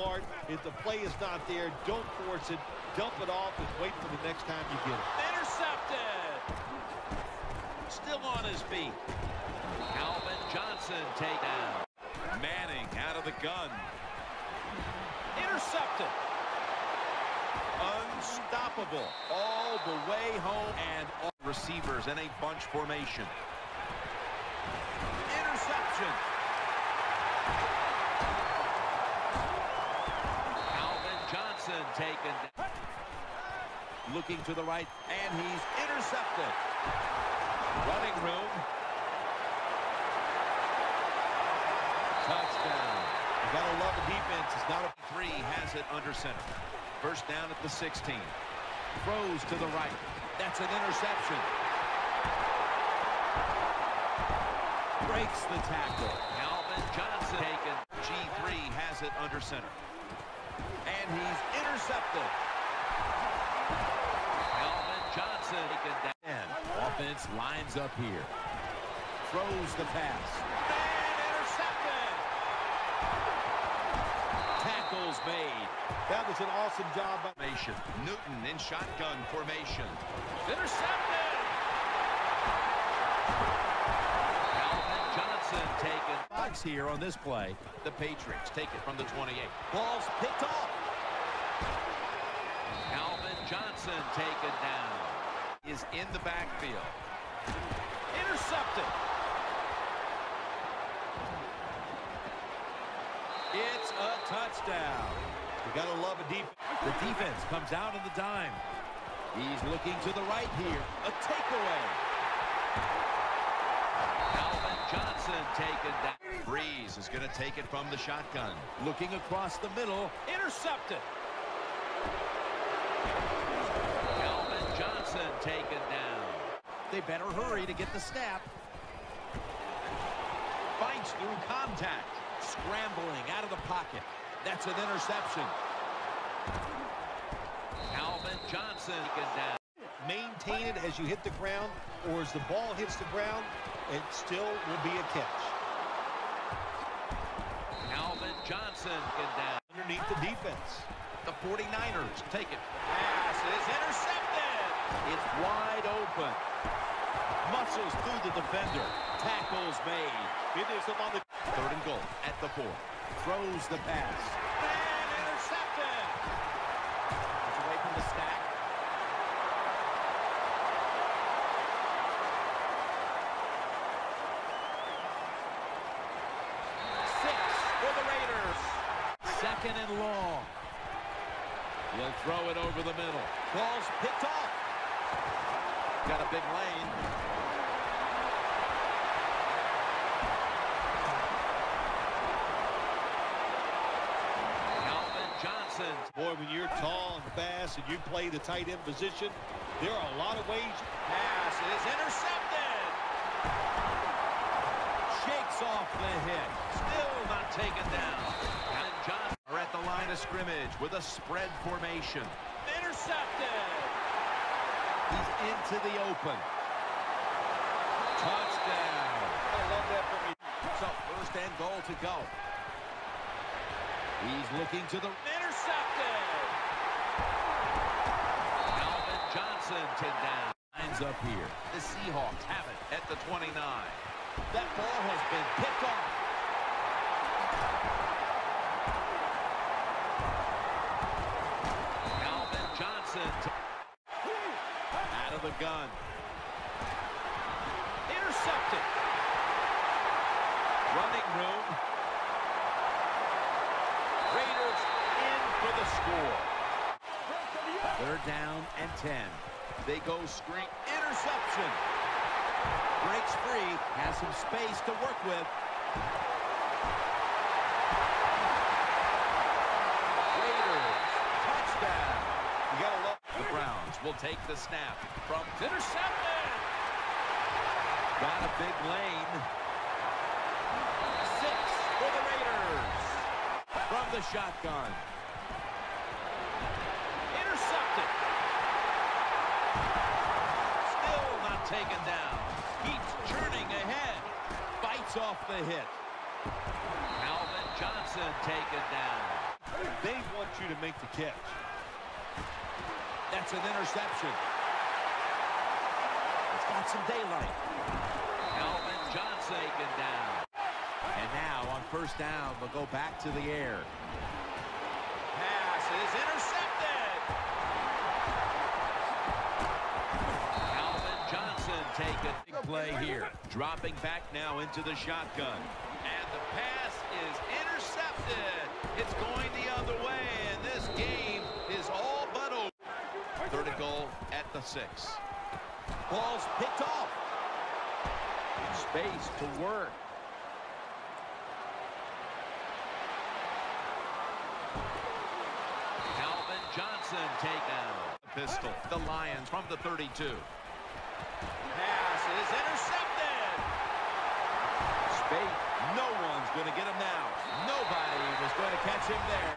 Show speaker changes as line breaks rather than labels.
smart. If the play is not there, don't force it. Dump it off and wait for the next time you get it.
Intercepted. Still on his feet. Calvin Johnson takedown. Manning out of the gun. Intercepted. Unstoppable. All the way home and all receivers in a bunch formation. Interception. Taken down. Looking to the right, and he's intercepted. Running room. Touchdown.
You got to love the defense. It's not a
Three has it under center. First down at the 16. Throws to the right. That's an interception. Breaks the tackle. Calvin Johnson taken. G3 has it under center. And he's intercepted. Calvin Johnson taken down. Offense lines up here. Throws the pass. And intercepted. Tackles made.
That was an awesome job by
Formation. Newton in shotgun formation. Intercepted! Calvin Johnson taken. Box here on this play. The Patriots take it from the 28. Ball's picked off. Calvin Johnson taken down. Is in the backfield. Intercepted. It's a touchdown.
You got to love a defense.
The defense comes out in the dime. He's looking to the right here. A takeaway. Calvin Johnson taken down. Brees is going to take it from the shotgun. Looking across the middle. Intercepted. Calvin Johnson taken down. They better hurry to get the snap. Fights through contact. Scrambling out of the pocket. That's an interception. Calvin Johnson taken down.
Maintain it as you hit the ground, or as the ball hits the ground, it still will be a catch.
Calvin Johnson taken down.
Underneath the defense.
The 49ers take it. Pass is intercepted. It's wide open. Muscles through the defender. Tackles made.
It is on the
Third and goal at the four. Throws the pass. And intercepted. It's away from the stack. Six for the Raiders. Second and long. He'll throw it over the middle. Ball's picked off. Got a big lane. Calvin Johnson.
Boy, when you're tall and fast and you play the tight end position, there are a lot of ways.
Pass is intercepted. Shakes off the hit. Still not taken down. Allen Johnson are at the line of scrimmage with a spread formation. Intercepted. He's into the open. Touchdown.
I love that from you.
So first and goal to go. He's looking to the intercepted. Calvin Johnson to down. Lines up here. The Seahawks have it at the 29. That ball has been picked off. Calvin Johnson out of the gun. Intercepted. Running room. Raiders in for the score. Third down and 10. They go screen. Interception. Breaks free. Has some space to work with. Raiders. Touchdown.
You got to love
The Browns will take the snap from intercepted. Got a big lane. Six for the Raiders. From the shotgun. Intercepted. Still not taken down. Keeps churning ahead. Fights off the hit. Calvin Johnson taken down.
They want you to make the catch.
That's an interception. It's got some daylight. Calvin Johnson down. And now on first down, they'll go back to the air. Pass is intercepted. Calvin Johnson taking big play here. Dropping back now into the shotgun. The six. Ball's picked off. Space to work. Calvin Johnson taken. Pistol. The Lions from the 32. Pass is intercepted. Spate. No one's going to get him now. Nobody was going to catch him there.